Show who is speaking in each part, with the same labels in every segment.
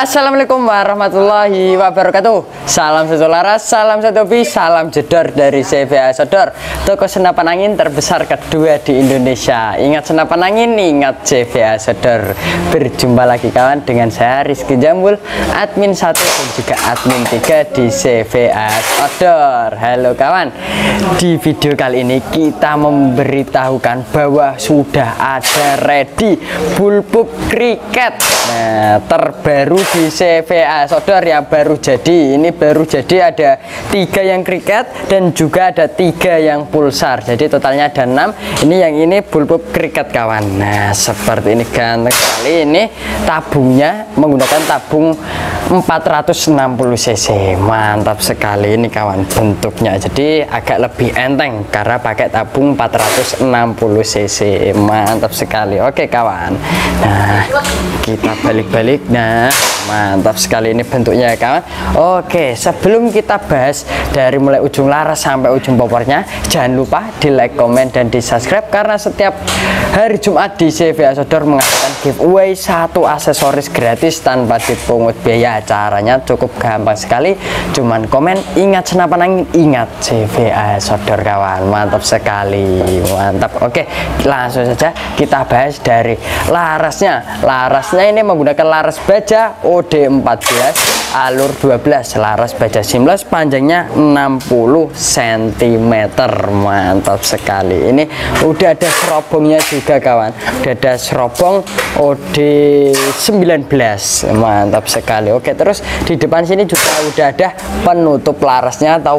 Speaker 1: Assalamualaikum warahmatullahi wabarakatuh. Salam satu laras, salam satu hobi, salam jedor dari CVA Sodor. Toko senapan angin terbesar kedua di Indonesia. Ingat senapan angin, ingat CVA Sodor. Berjumpa lagi kawan dengan saya Rizky Jambul Admin 1 dan juga admin 3 di CVA Sodor. Halo kawan. Di video kali ini kita memberitahukan bahwa sudah ada ready Bulbub Cricket. Nah terbaru di CVA Sodor yang baru jadi. Ini baru jadi ada tiga yang kriket dan juga ada tiga yang pulsar. Jadi totalnya ada enam. Ini yang ini bulbub kriket kawan. Nah seperti ini ganteng sekali. Ini tabungnya menggunakan tabung 460 cc. Mantap sekali ini kawan bentuknya. Jadi agak lebih enteng karena pakai tabung 460 cc. Mantap sekali. Oke kawan. Nah kita balik-balik. Nah mantap sekali ini bentuknya ya kawan oke sebelum kita bahas dari mulai ujung laras sampai ujung popornya jangan lupa di like comment dan di subscribe karena setiap hari Jumat di CVA Sodor mengadakan giveaway satu aksesoris gratis tanpa dipungut biaya. Caranya cukup gampang sekali cuman komen ingat senapan angin ingat CVA Sodor kawan. Mantap sekali mantap. Oke langsung saja kita bahas dari larasnya. Larasnya ini menggunakan laras baja OD14 alur 12 laras baja seamless panjangnya 60 cm mantap sekali. Ini udah ada serobongnya juga kawan. Udah ada serobong OD19 mantap sekali. Oke terus di depan sini juga udah ada penutup larasnya atau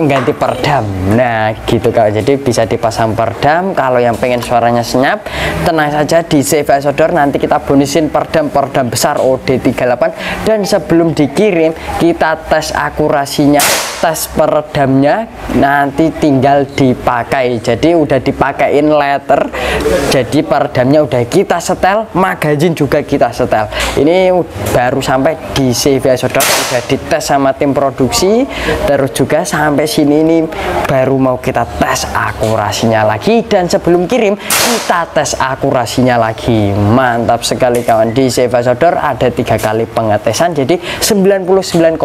Speaker 1: pengganti perdam. Nah gitu kawan jadi bisa dipasang perdam. Kalau yang pengen suaranya senyap tenang saja di CV Sodor nanti kita bonusin perdam-perdam besar OD38 dan sebelum dikirim kita tes akurasinya tes peredamnya nanti tinggal dipakai. Jadi udah dipakein letter jadi peredamnya udah kita setel magazin juga kita setel. Ini baru sampai di CV Sodor udah dites sama tim produksi. Terus juga sampai sini ini baru mau kita tes akurasinya lagi. Dan sebelum kirim kita tes akurasinya lagi. Mantap sekali kawan. Di Seva Sodor ada tiga kali pengetesan jadi 99,9%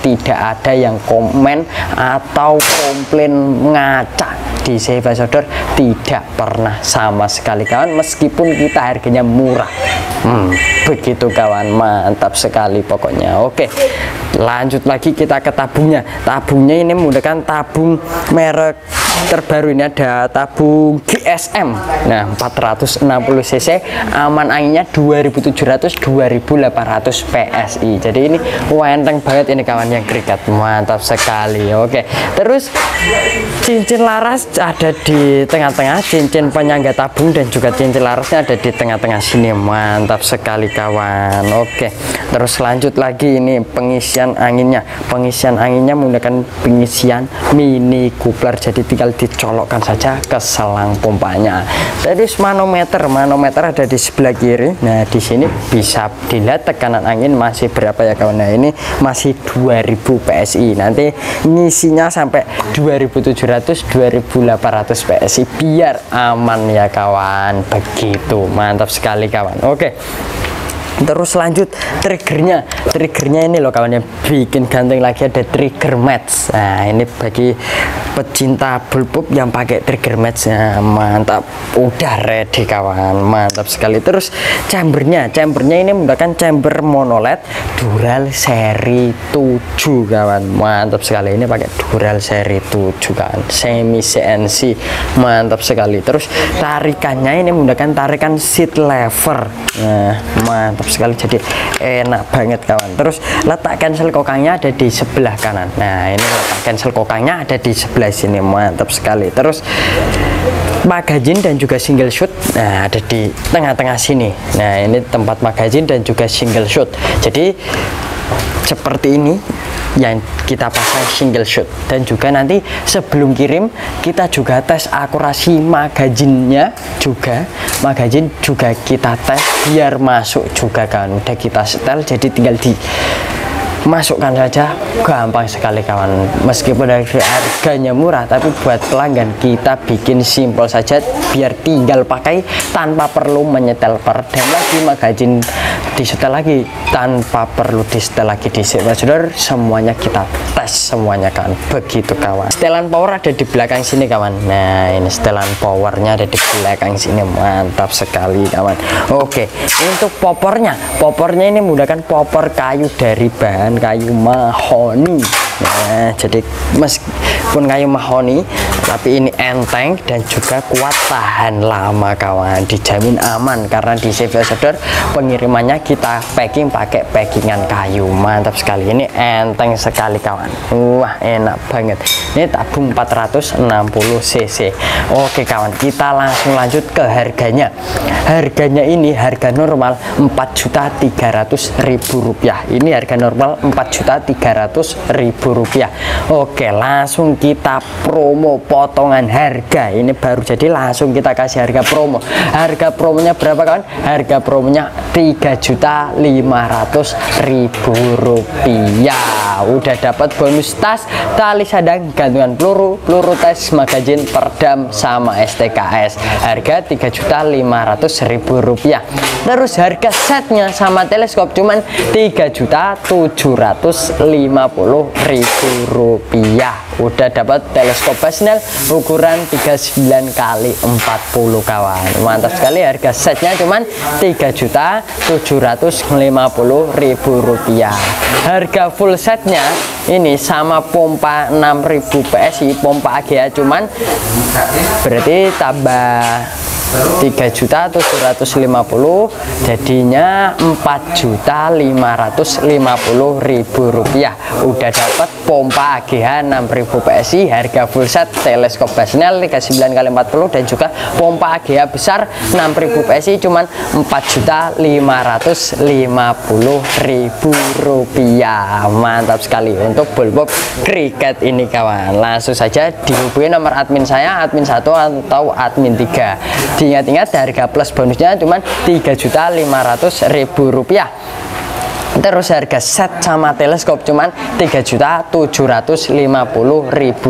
Speaker 1: tidak ada yang komen atau komplain ngaca di Seva Sodor tidak pernah sama sekali kawan. Meskipun kita harganya murah. Hmm, begitu kawan. Mantap sekali pokoknya. Oke lanjut lagi kita ke tabungnya. Tabungnya ini menggunakan tabung merek terbaru ini ada tabung GSM nah 460 cc aman anginnya 2700 2800 PSI jadi ini wenteng banget ini kawan yang kriket. Mantap sekali oke. Terus cincin laras ada di tengah-tengah cincin penyangga tabung dan juga cincin larasnya ada di tengah-tengah sini. Mantap sekali kawan. Oke terus lanjut lagi ini pengisian anginnya. Pengisian anginnya menggunakan pengisian mini coupler jadi tinggal dicolokkan saja ke selang pompanya. Jadi manometer manometer ada di sebelah kiri. Nah di sini bisa dilihat tekanan angin masih berapa ya kawan? Nah ini masih 2000 PSI nanti ngisinya sampai 2700 2800 PSI biar aman ya kawan. Begitu. Mantap sekali kawan. Oke terus lanjut triggernya. Triggernya ini loh kawan yang bikin ganteng lagi ada trigger match. Nah ini bagi pecinta bulbub yang pakai trigger match. Nah, mantap. Udah ready kawan. Mantap sekali. Terus chambernya. Chambernya ini menggunakan chamber monoled dural seri 7 kawan. Mantap sekali. Ini pakai dural seri 7 kan semi CNC mantap sekali. Terus tarikannya ini menggunakan tarikan seat lever. Nah mantap sekali jadi enak banget kawan. Terus letak cancel kokangnya ada di sebelah kanan. Nah ini letak cancel kokangnya ada di sebelah sini. Mantap sekali. Terus magazin dan juga single shoot nah ada di tengah-tengah sini. Nah ini tempat magazin dan juga single shoot. Jadi seperti ini yang kita pasang single shot. Dan juga nanti sebelum kirim kita juga tes akurasi magazinnya juga. Magazin juga kita tes biar masuk juga kan. Udah kita setel jadi tinggal di masukkan saja. Gampang sekali kawan. Meskipun harganya murah tapi buat pelanggan kita bikin simpel saja biar tinggal pakai tanpa perlu menyetel perdam lagi magazin disetel lagi tanpa perlu disetel lagi di saudara semuanya kita tes semuanya kan. Begitu kawan. Setelan power ada di belakang sini kawan. Nah ini setelan powernya ada di belakang sini. Mantap sekali kawan. Oke untuk popornya. Popornya ini menggunakan popor kayu dari bahan kayu mahoni. Nah jadi meskipun kayu mahoni tapi ini enteng dan juga kuat tahan lama kawan. Dijamin aman karena di CV Solder pengirimannya kita packing pakai packingan kayu. Mantap sekali. Ini enteng sekali kawan. Wah enak banget. Ini tabung 460 cc. Oke kawan. Kita langsung lanjut ke harganya. Harganya ini harga normal 4.300.000 rupiah. Ini harga normal 4.300.000 rupiah. Oke langsung kita promo potongan harga. Ini baru jadi langsung kita kasih harga promo. Harga promonya berapa kawan? Harga promonya 3.500.000 rupiah. Udah dapat bonus tas tali sadang gantungan peluru peluru tes magazin perdam sama STKS harga 3.500.000 rupiah. Terus harga setnya sama teleskop cuman 3.750.000 rupiah udah dapat teleskop Basnel ukuran 39 kali 40 kawan. Mantap sekali harga setnya cuman 3.750.000 rupiah. Harga full setnya ini sama pompa 6000 PSI pompa AGA cuman berarti tambah 3 juta 750 jadinya 4 juta 550 ribu rupiah. Udah dapat pompa AGH 6000 PSI harga full set teleskop Basnel 39 kali 40 dan juga pompa AGH besar 6000 PSI cuman 4 juta 550 ribu rupiah. Mantap sekali. Untuk bulbop cricket ini kawan. Langsung saja dihubungi nomor admin saya admin 1 atau admin 3 diingat-ingat harga plus bonusnya cuma 3.500.000 rupiah terus harga set sama teleskop cuman 3.750.000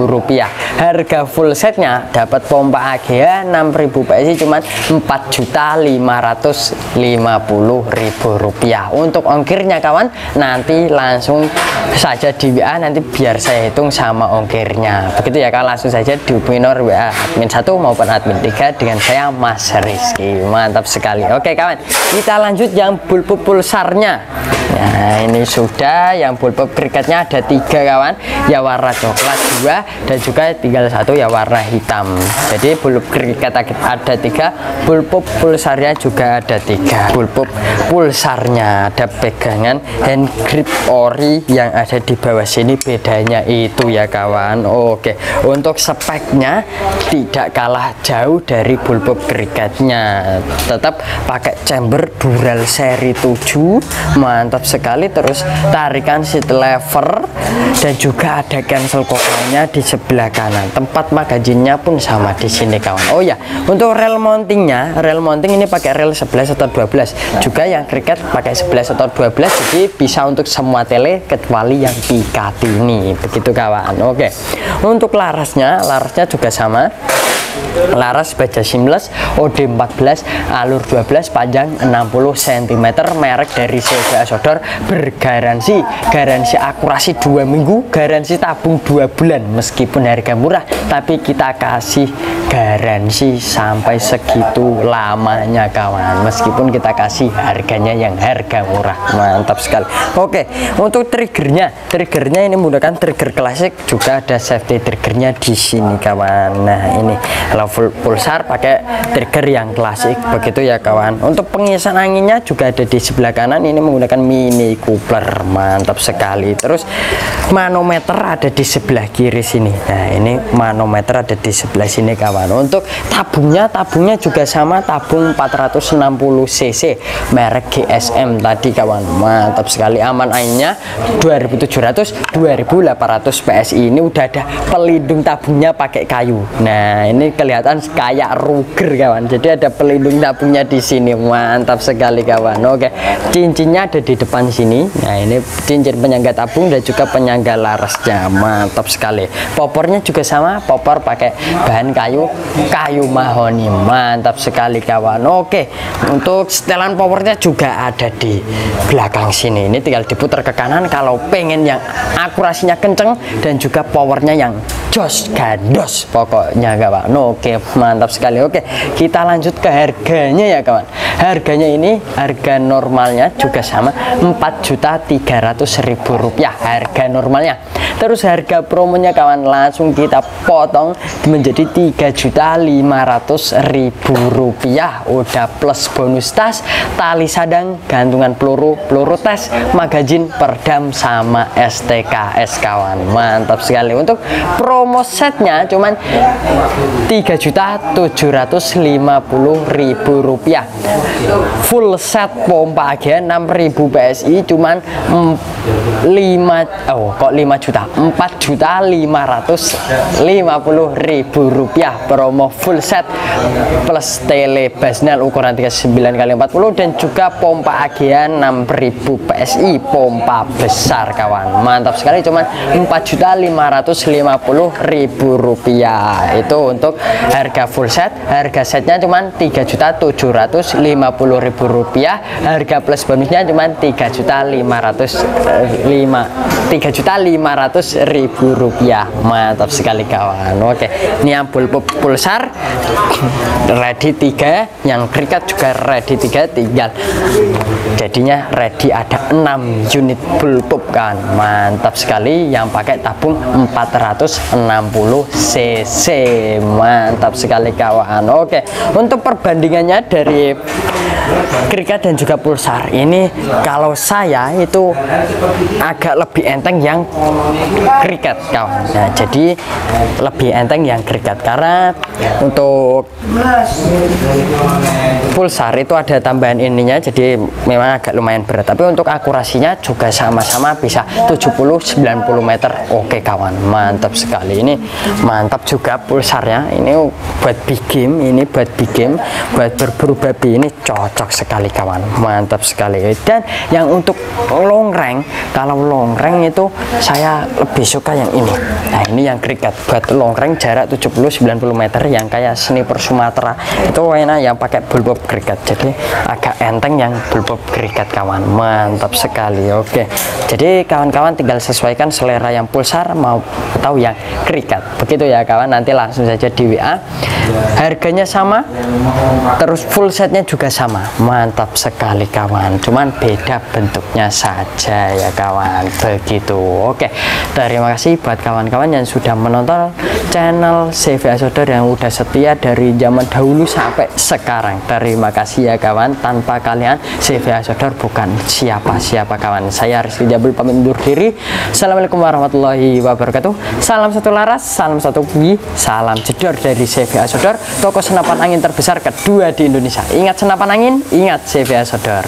Speaker 1: rupiah. Harga full setnya dapat pompa AGA 6000 PSI cuman 4.550.000 rupiah. Untuk ongkirnya kawan nanti langsung saja di WA nanti biar saya hitung sama ongkirnya. Begitu ya kawan langsung saja dihubungi nomor WA admin 1 maupun admin 3 dengan saya Mas Rizky. Mantap sekali. Oke kawan kita lanjut yang bulbul pulsarnya Nah ini sudah. Yang bulbop kriketnya ada tiga kawan. Ya warna coklat dua dan juga tinggal satu ya warna hitam. Jadi bulbop kriket ada tiga. Bulbop pulsarnya juga ada tiga. Bulbop pulsarnya ada pegangan hand grip ori yang ada di bawah sini. Bedanya itu ya kawan. Oke untuk speknya tidak kalah jauh dari bulbop kriketnya tetap pakai chamber dural seri 7 mantap sekali terus tarikan seat lever dan juga ada cancel kokonya di sebelah kanan. Tempat magazinnya pun sama di sini kawan. Oh ya untuk rel mountingnya rel mounting ini pakai rel 11 atau 12 juga yang cricket pakai 11 atau 12 jadi bisa untuk semua tele kecuali yang pikat ini begitu kawan. Oke untuk larasnya larasnya juga sama laras baja seamless OD14 alur 12 panjang 60 cm merek dari CBA Sodor bergaransi garansi akurasi dua minggu garansi tabung dua bulan meskipun harga murah tapi kita kasih garansi sampai segitu lamanya kawan. Meskipun kita kasih harganya yang harga murah. Mantap sekali. Oke untuk triggernya. Triggernya ini menggunakan trigger klasik. Juga ada safety triggernya di sini kawan. Nah ini. Level pulsar pakai trigger yang klasik. Begitu ya kawan. Untuk pengisian anginnya juga ada di sebelah kanan. Ini menggunakan mini coupler mantap sekali. Terus manometer ada di sebelah kiri sini. Nah ini manometer ada di sebelah sini kawan untuk tabungnya tabungnya juga sama tabung 460 cc merek GSM tadi kawan. Mantap sekali aman anginnya 2700 2800 PSI ini udah ada pelindung tabungnya pakai kayu. Nah ini kelihatan kayak Ruger kawan. Jadi ada pelindung tabungnya di sini. Mantap sekali kawan. Oke cincinnya ada di depan sini. Nah ini cincin penyangga tabung dan juga penyangga larasnya. Mantap sekali. Popornya juga sama popor pakai bahan kayu kayu mahoni mantap sekali kawan. Oke untuk setelan powernya juga ada di belakang sini. Ini tinggal diputar ke kanan kalau pengen yang akurasinya kenceng dan juga powernya yang jos gados pokoknya kawan. Oke mantap sekali. Oke kita lanjut ke harganya ya kawan. Harganya ini harga normalnya juga sama 4.300.000 rupiah. Harga normalnya. Terus harga promonya kawan langsung kita potong menjadi 3 Rp4.500.000 udah plus bonus tas, tali sadang, gantungan peluru, peluru tes, magazin, perdam sama STKS kawan. Mantap sekali. Untuk promo setnya cuman Rp3.750.000 full set pompa aja 6000 PSI cuman 5 oh kok 5 juta? 4 juta 550 ribu rupiah promo full set plus tele basnel ukuran 39 kali 40 dan juga pompa agian 6000 PSI pompa besar kawan. Mantap sekali cuman 4 juta 550 ribu rupiah. Itu untuk harga full set. Harga setnya cuman 3 juta 750 ribu rupiah. Harga plus bonusnya cuman 3 juta 500 5 3 juta 500 ribu rupiah. Mantap sekali kawan. Oke ini yang bulbub pulsar ready 3 yang kriket juga ready 3 tinggal. Jadinya ready ada 6 unit bulbub kan. Mantap sekali yang pakai tabung 460 cc mantap sekali kawan. Oke untuk perbandingannya dari kriket dan juga pulsar ini kalau saya itu agak lebih enteng yang kriket kawan. Nah jadi lebih enteng yang kriket karena untuk pulsar itu ada tambahan ininya jadi memang agak lumayan berat. Tapi untuk akurasinya juga sama-sama bisa 70-90 meter. Oke kawan mantap sekali. Ini mantap juga pulsarnya ini buat big game ini buat big game buat berburu babi. Ini cocok sekali kawan mantap sekali. Dan yang untuk long rank kalau long rank itu saya lebih suka yang ini. Nah ini yang kriket buat long rank jarak 70-90 meter yang kayak sniper Sumatera. Itu enak yang pakai bulbop kriket jadi agak enteng yang bulbop kriket kawan. Mantap sekali oke. Jadi kawan-kawan tinggal sesuaikan selera yang pulsar mau tahu yang kriket begitu ya kawan. Nanti langsung saja di WA harganya sama terus full setnya juga sama. Mantap sekali kawan. Cuman beda bentuknya saja ya kawan. Begitu. Oke. Terima kasih buat kawan-kawan yang sudah menonton channel CV Asodor yang udah setia dari zaman dahulu sampai sekarang. Terima kasih ya kawan. Tanpa kalian CV Asodor bukan siapa-siapa kawan. Saya Rizky Jabul pamit undur diri. Assalamualaikum warahmatullahi wabarakatuh. Salam satu laras salam satu bui salam jedor dari CV Asodor toko senapan angin terbesar kedua di Indonesia. Ingat senapan angin ingat CV Asodor